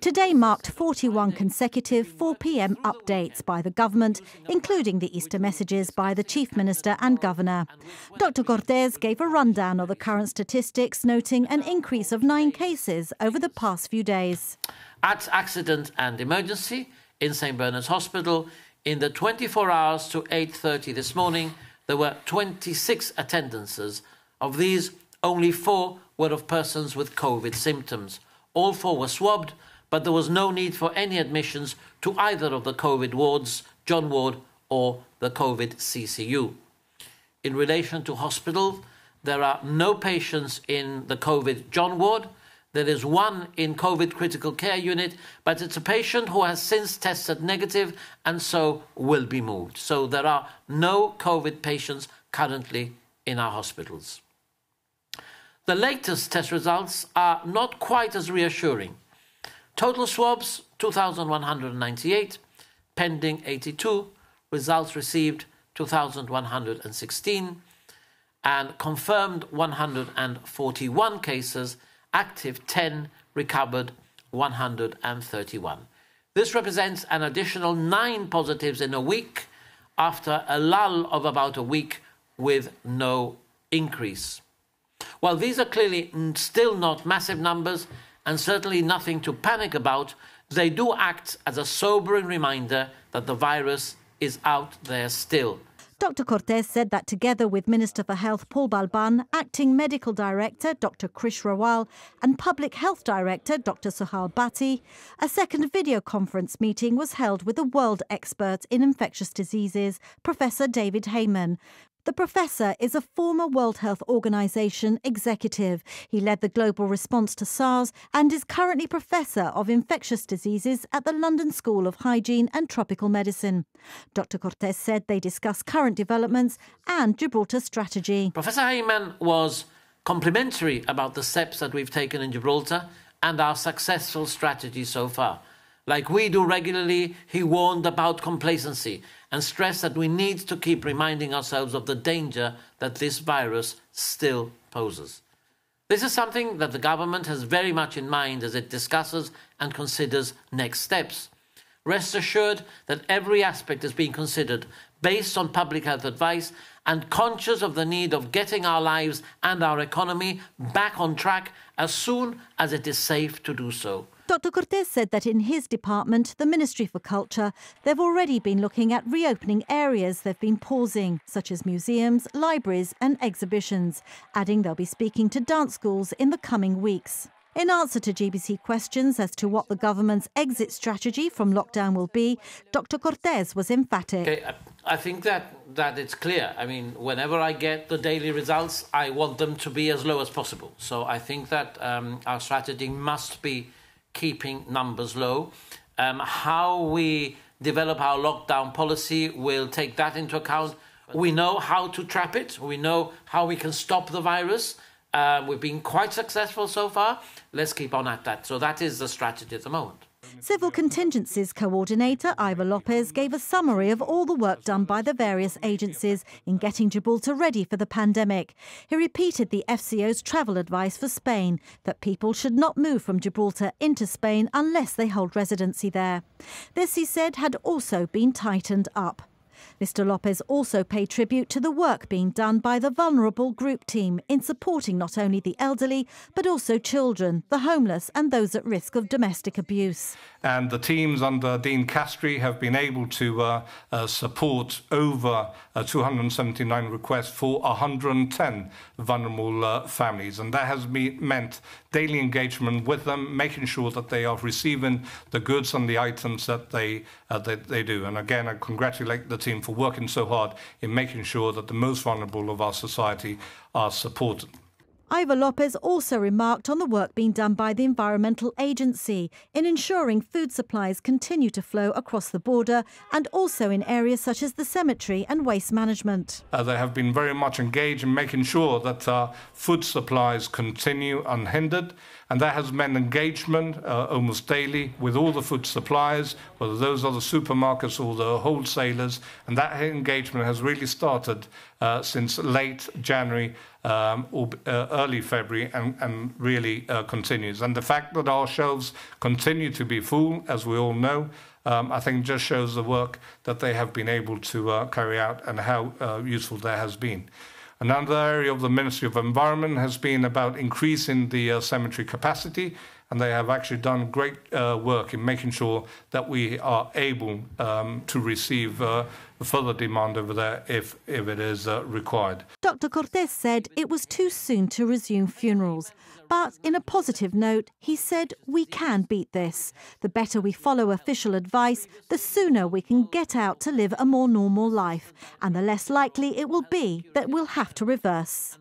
Today marked 41 consecutive 4 pm updates by the government, including the Easter messages by the Chief Minister and Governor. Dr. Cortes gave a rundown of the current statistics, noting an increase of nine cases over the past few days. At accident and emergency in St. Bernard's Hospital, in the 24 hours to 8.30 this morning, there were 26 attendances. Of these, only four were of persons with COVID symptoms. All four were swabbed but there was no need for any admissions to either of the COVID wards, John Ward or the COVID CCU. In relation to hospital, there are no patients in the COVID John Ward. There is one in COVID critical care unit, but it's a patient who has since tested negative and so will be moved. So there are no COVID patients currently in our hospitals. The latest test results are not quite as reassuring. Total swabs 2,198, pending 82, results received 2,116, and confirmed 141 cases, active 10, recovered 131. This represents an additional nine positives in a week after a lull of about a week with no increase. While these are clearly still not massive numbers, and certainly nothing to panic about, they do act as a sobering reminder that the virus is out there still. Dr. Cortes said that together with Minister for Health Paul Balban, Acting Medical Director Dr. Krish Rawal, and Public Health Director Dr. Sohail Bhatti, a second video conference meeting was held with a world expert in infectious diseases, Professor David Heymann, the professor is a former World Health Organization executive. He led the global response to SARS and is currently professor of infectious diseases at the London School of Hygiene and Tropical Medicine. Dr. Cortes said they discussed current developments and Gibraltar strategy. Professor Heymann was complimentary about the steps that we've taken in Gibraltar and our successful strategy so far. Like we do regularly, he warned about complacency and stressed that we need to keep reminding ourselves of the danger that this virus still poses. This is something that the government has very much in mind as it discusses and considers next steps. Rest assured that every aspect is being considered based on public health advice and conscious of the need of getting our lives and our economy back on track as soon as it is safe to do so. Dr. Cortes said that in his department, the Ministry for Culture, they've already been looking at reopening areas they've been pausing, such as museums, libraries, and exhibitions, adding they'll be speaking to dance schools in the coming weeks. In answer to GBC questions as to what the government's exit strategy from lockdown will be, Dr. Cortes was emphatic. Okay, I think that, that it's clear. I mean, whenever I get the daily results, I want them to be as low as possible. So I think that um, our strategy must be keeping numbers low. Um, how we develop our lockdown policy will take that into account. We know how to trap it. We know how we can stop the virus. Uh, we've been quite successful so far. Let's keep on at that. So that is the strategy at the moment. Civil Contingencies Coordinator Ivor Lopez gave a summary of all the work done by the various agencies in getting Gibraltar ready for the pandemic. He repeated the FCO's travel advice for Spain that people should not move from Gibraltar into Spain unless they hold residency there. This, he said, had also been tightened up. Mr Lopez also paid tribute to the work being done by the vulnerable group team in supporting not only the elderly, but also children, the homeless and those at risk of domestic abuse. And the teams under Dean Castry have been able to uh, uh, support over uh, 279 requests for 110 vulnerable uh, families. And that has meant daily engagement with them, making sure that they are receiving the goods and the items that they, uh, they, they do. And again, I congratulate the team for working so hard in making sure that the most vulnerable of our society are supported. Ivor Lopez also remarked on the work being done by the Environmental Agency in ensuring food supplies continue to flow across the border and also in areas such as the cemetery and waste management. Uh, they have been very much engaged in making sure that uh, food supplies continue unhindered. And that has meant engagement uh, almost daily with all the food suppliers, whether those are the supermarkets or the wholesalers. And that engagement has really started uh, since late January um, or uh, early February and, and really uh, continues. And the fact that our shelves continue to be full, as we all know, um, I think just shows the work that they have been able to uh, carry out and how uh, useful that has been. Another area of the Ministry of Environment has been about increasing the uh, cemetery capacity, and they have actually done great uh, work in making sure that we are able um, to receive uh, further demand over there if, if it is uh, required. Dr. Cortes said it was too soon to resume funerals. But in a positive note, he said we can beat this. The better we follow official advice, the sooner we can get out to live a more normal life, and the less likely it will be that we'll have to reverse.